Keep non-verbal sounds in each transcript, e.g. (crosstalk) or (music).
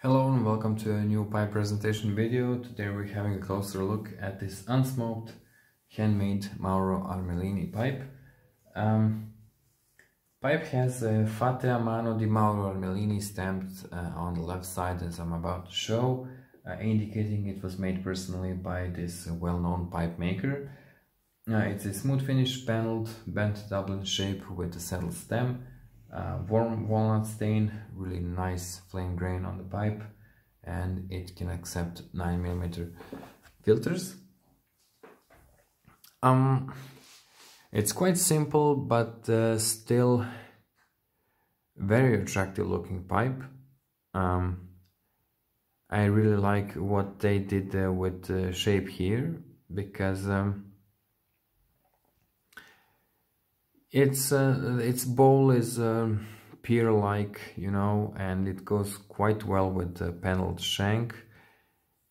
Hello and welcome to a new pipe presentation video. Today we're having a closer look at this unsmoked handmade Mauro Armellini pipe. Um, pipe has a Fate a mano di Mauro Armellini stamped uh, on the left side as I'm about to show, uh, indicating it was made personally by this well-known pipe maker. Uh, it's a smooth finish paneled bent Dublin shape with a saddle stem uh, warm walnut stain, really nice flame grain on the pipe and it can accept 9mm filters. Um, it's quite simple but uh, still very attractive looking pipe. Um, I really like what they did uh, with the shape here because um, Its uh, its bowl is uh, pier-like, you know, and it goes quite well with the paneled shank.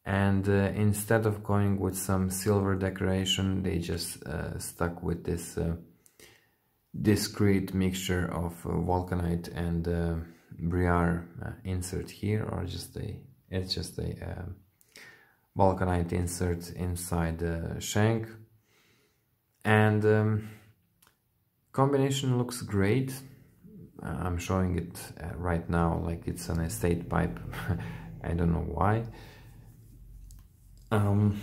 And uh, instead of going with some silver decoration, they just uh, stuck with this uh, discreet mixture of uh, vulcanite and uh, briar insert here, or just a it's just a vulcanite insert inside the shank. And um, Combination looks great. Uh, I'm showing it uh, right now like it's an estate pipe. (laughs) I don't know why. Um,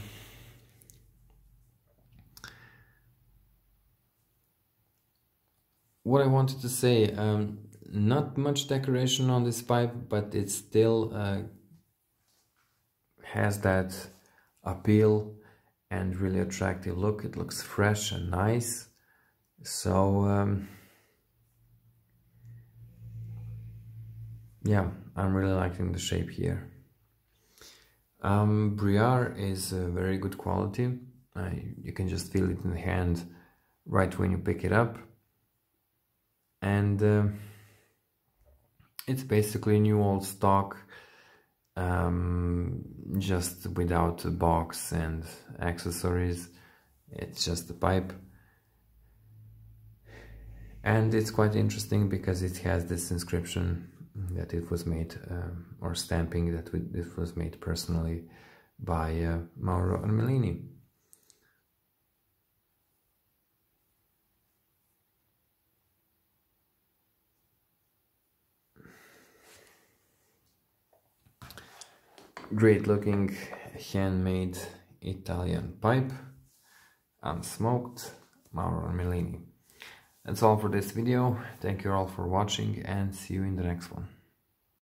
what I wanted to say, um, not much decoration on this pipe, but it still uh, has that appeal and really attractive look. It looks fresh and nice. So, um, yeah, I'm really liking the shape here. Um, Briar is a very good quality. Uh, you can just feel it in the hand right when you pick it up. And uh, it's basically new old stock, um, just without a box and accessories. It's just a pipe and it's quite interesting because it has this inscription that it was made um, or stamping that it was made personally by uh, Mauro Armellini. Great looking handmade Italian pipe, unsmoked, Mauro Armellini. That's all for this video. Thank you all for watching and see you in the next one.